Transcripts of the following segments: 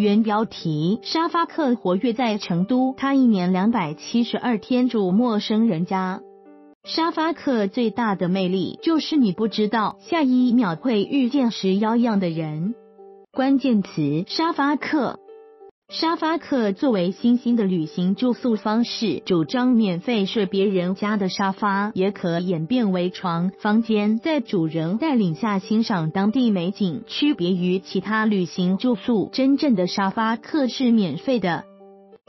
原标题：沙发客活跃在成都，他一年两百七十二天住陌生人家。沙发客最大的魅力就是你不知道下一秒会遇见谁妖样的人。关键词：沙发客。沙发客作为新兴的旅行住宿方式，主张免费睡别人家的沙发，也可演变为床房间，在主人带领下欣赏当地美景。区别于其他旅行住宿，真正的沙发客是免费的。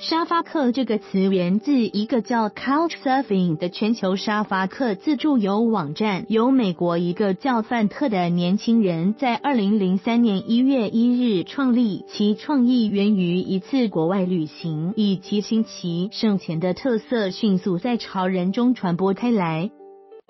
沙发客这个词源自一个叫 Couchsurfing 的全球沙发客自助游网站，由美国一个叫范特的年轻人在二零零三年一月一日创立。其创意源于一次国外旅行，以其新奇省钱的特色迅速在潮人中传播开来。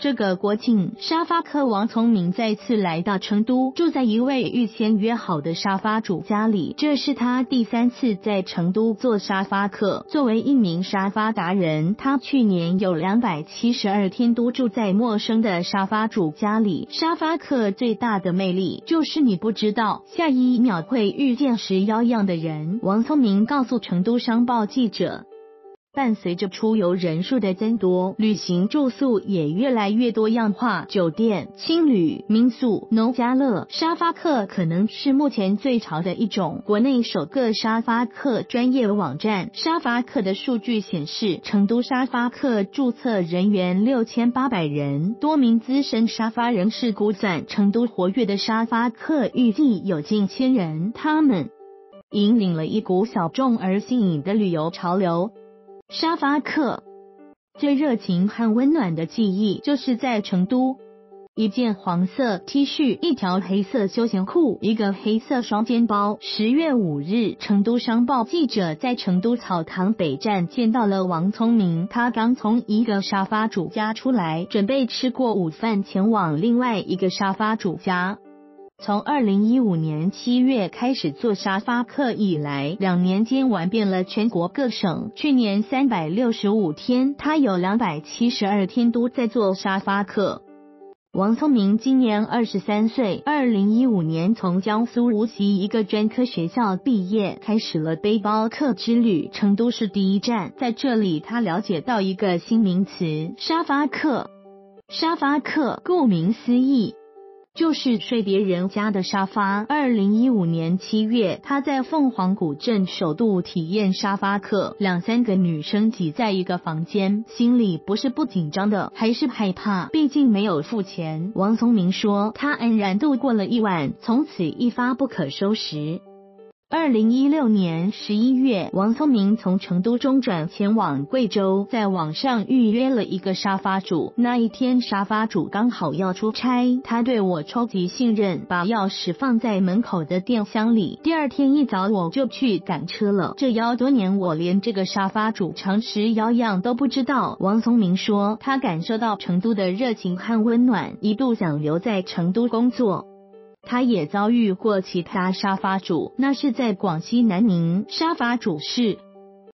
这个国庆，沙发客王聪明再次来到成都，住在一位预先约好的沙发主家里。这是他第三次在成都做沙发客。作为一名沙发达人，他去年有两百七十二天都住在陌生的沙发主家里。沙发客最大的魅力就是你不知道下一秒会遇见谁妖样的人。王聪明告诉成都商报记者。伴随着出游人数的增多，旅行住宿也越来越多样化。酒店、青旅、民宿、农家乐、沙发客可能是目前最潮的一种。国内首个沙发客专业网站沙发客的数据显示，成都沙发客注册人员六千八百人，多名资深沙发人士估算，成都活跃的沙发客预计有近千人。他们引领了一股小众而新颖的旅游潮流。沙发客最热情和温暖的记忆，就是在成都，一件黄色 T 恤，一条黑色休闲裤，一个黑色双肩包。十月五日，成都商报记者在成都草堂北站见到了王聪明，他刚从一个沙发主家出来，准备吃过午饭，前往另外一个沙发主家。从二零一五年七月开始做沙发客以来，两年间玩遍了全国各省。去年三百六十五天，他有两百七十二天都在做沙发客。王聪明今年二十三岁，二零一五年从江苏无锡一个专科学校毕业，开始了背包客之旅。成都是第一站，在这里他了解到一个新名词——沙发客。沙发客，顾名思义。就是睡别人家的沙发。二零一五年七月，他在凤凰古镇首度体验沙发客，两三个女生挤在一个房间，心里不是不紧张的，还是害怕，毕竟没有付钱。王松明说，他安然度过了一晚，从此一发不可收拾。二零一六年十一月，王聪明从成都中转前往贵州，在网上预约了一个沙发主。那一天，沙发主刚好要出差，他对我超级信任，把钥匙放在门口的电箱里。第二天一早，我就去赶车了。这幺多年，我连这个沙发主常识幺样都不知道。王聪明说，他感受到成都的热情和温暖，一度想留在成都工作。他也遭遇过其他沙发主，那是在广西南宁。沙发主是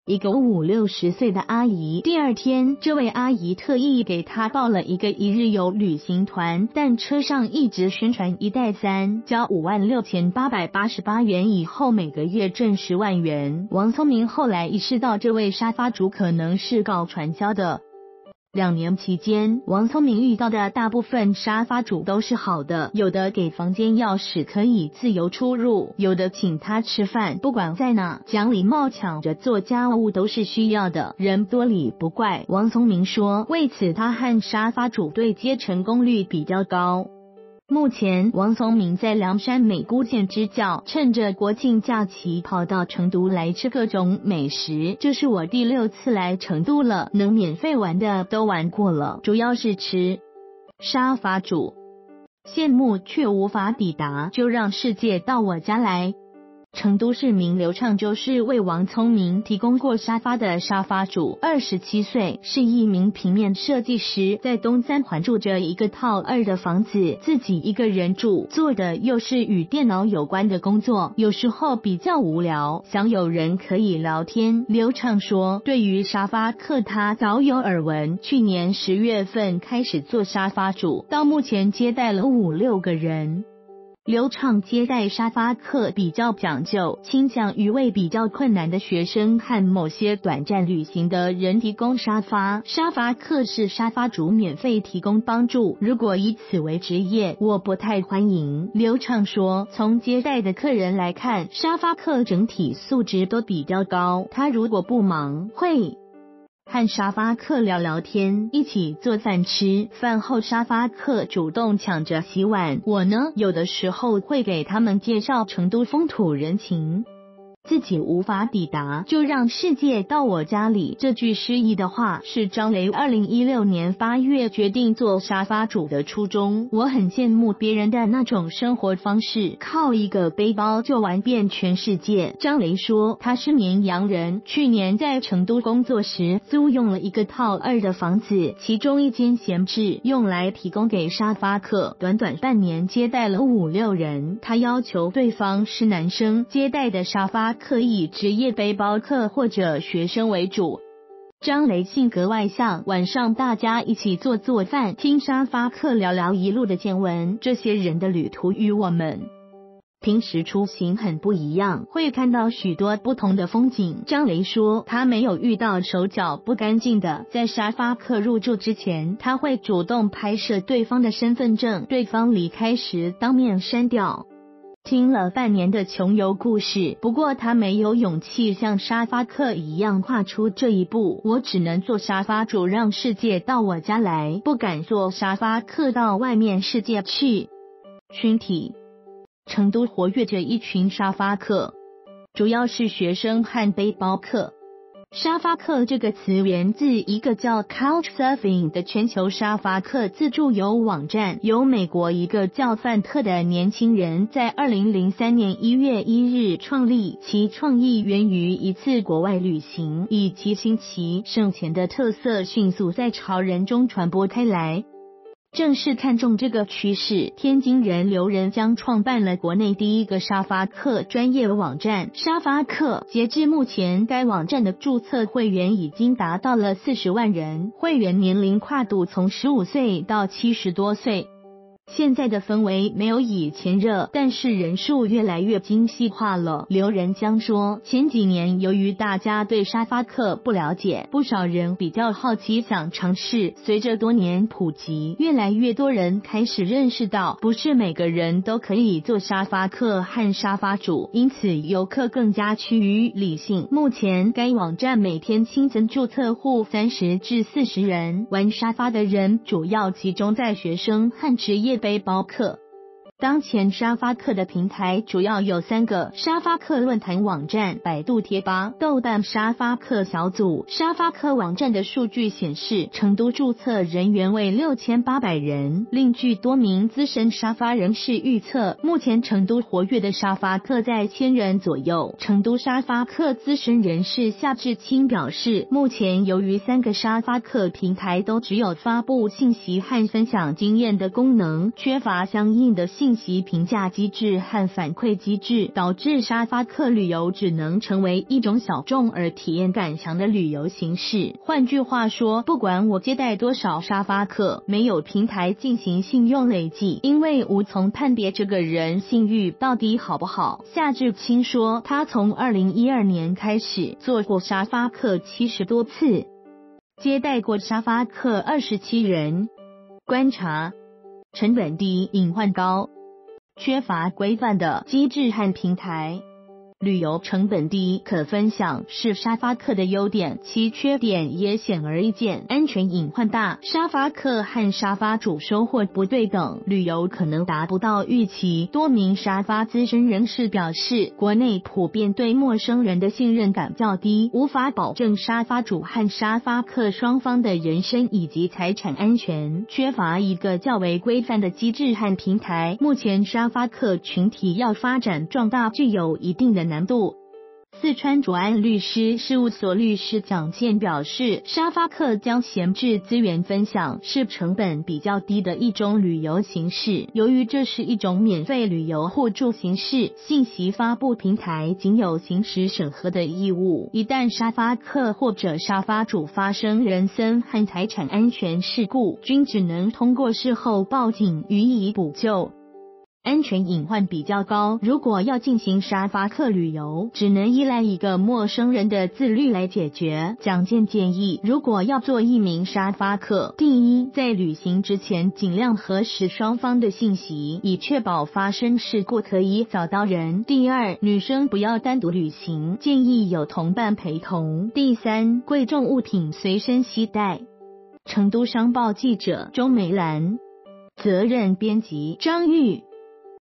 一个五六十岁的阿姨。第二天，这位阿姨特意给他报了一个一日游旅行团，但车上一直宣传一带三，交五万六千八百八十八元以后每个月挣十万元。王聪明后来意识到，这位沙发主可能是搞传销的。两年期间，王聪明遇到的大部分沙发主都是好的，有的给房间钥匙可以自由出入，有的请他吃饭，不管在哪，讲礼貌抢着做家务都是需要的，人多礼不怪。王聪明说，为此他和沙发主对接成功率比较高。目前，王松明在凉山美姑县支教，趁着国庆假期跑到成都来吃各种美食。这是我第六次来成都了，能免费玩的都玩过了，主要是吃沙发主，羡慕却无法抵达，就让世界到我家来。成都市民刘畅就是为王聪明提供过沙发的沙发主，二十七岁，是一名平面设计师，在东三环住着一个套二的房子，自己一个人住，做的又是与电脑有关的工作，有时候比较无聊，想有人可以聊天。刘畅说，对于沙发客，他早有耳闻，去年十月份开始做沙发主，到目前接待了五六个人。流畅接待沙发客比较讲究，倾向于为比较困难的学生和某些短暂旅行的人提供沙发。沙发客是沙发主免费提供帮助，如果以此为职业，我不太欢迎。刘畅说，从接待的客人来看，沙发客整体素质都比较高。他如果不忙，会。和沙发客聊聊天，一起做饭吃。饭后沙发客主动抢着洗碗，我呢，有的时候会给他们介绍成都风土人情。自己无法抵达，就让世界到我家里。这句诗意的话是张雷二零一六年八月决定做沙发主的初衷。我很羡慕别人的那种生活方式，靠一个背包就玩遍全世界。张雷说他是绵阳人，去年在成都工作时租用了一个套二的房子，其中一间闲置，用来提供给沙发客。短短半年接待了五六人，他要求对方是男生，接待的沙发。可以职业背包客或者学生为主。张雷性格外向，晚上大家一起做做饭，听沙发客聊聊一路的见闻。这些人的旅途与我们平时出行很不一样，会看到许多不同的风景。张雷说，他没有遇到手脚不干净的。在沙发客入住之前，他会主动拍摄对方的身份证，对方离开时当面删掉。听了半年的穷游故事，不过他没有勇气像沙发客一样跨出这一步。我只能做沙发主，让世界到我家来，不敢做沙发客到外面世界去。群体，成都活跃着一群沙发客，主要是学生和背包客。沙发客这个词源自一个叫 Couchsurfing 的全球沙发客自助游网站，由美国一个叫范特的年轻人在二零零三年一月一日创立。其创意源于一次国外旅行，以其新奇省钱的特色迅速在潮人中传播开来。正是看中这个趋势，天津人刘仁江创办了国内第一个沙发客专业网站“沙发客”。截至目前，该网站的注册会员已经达到了四十万人，会员年龄跨度从十五岁到七十多岁。现在的氛围没有以前热，但是人数越来越精细化了。刘仁江说，前几年由于大家对沙发客不了解，不少人比较好奇想尝试。随着多年普及，越来越多人开始认识到，不是每个人都可以做沙发客和沙发主，因此游客更加趋于理性。目前该网站每天新增注册户三十至四十人，玩沙发的人主要集中在学生和职业。背包客。当前沙发客的平台主要有三个：沙发客论坛网站、百度贴吧、豆瓣沙发客小组。沙发客网站的数据显示，成都注册人员为六千八百人。另据多名资深沙发人士预测，目前成都活跃的沙发客在千人左右。成都沙发客资深人士夏志清表示，目前由于三个沙发客平台都只有发布信息和分享经验的功能，缺乏相应的信。信息评价机制和反馈机制，导致沙发客旅游只能成为一种小众而体验感强的旅游形式。换句话说，不管我接待多少沙发客，没有平台进行信用累计，因为无从判别这个人信誉到底好不好。夏志清说，他从二零一二年开始做过沙发客七十多次，接待过沙发客二十七人，观察成本低，隐患高。缺乏规范的机制和平台。旅游成本低、可分享是沙发客的优点，其缺点也显而易见。安全隐患大，沙发客和沙发主收获不对等，旅游可能达不到预期。多名沙发资深人士表示，国内普遍对陌生人的信任感较低，无法保证沙发主和沙发客双方的人身以及财产安全，缺乏一个较为规范的机制和平台。目前沙发客群体要发展壮大，具有一定的。难度。四川卓安律师事务所律师蒋健表示，沙发客将闲置资源分享是成本比较低的一种旅游形式。由于这是一种免费旅游互助形式，信息发布平台仅有行使审核的义务。一旦沙发客或者沙发主发生人身和财产安全事故，均只能通过事后报警予以补救。安全隐患比较高。如果要进行沙发客旅游，只能依赖一个陌生人的自律来解决。蒋健建议，如果要做一名沙发客，第一，在旅行之前尽量核实双方的信息，以确保发生事故可以找到人。第二，女生不要单独旅行，建议有同伴陪同。第三，贵重物品随身携带。成都商报记者周梅兰，责任编辑张玉。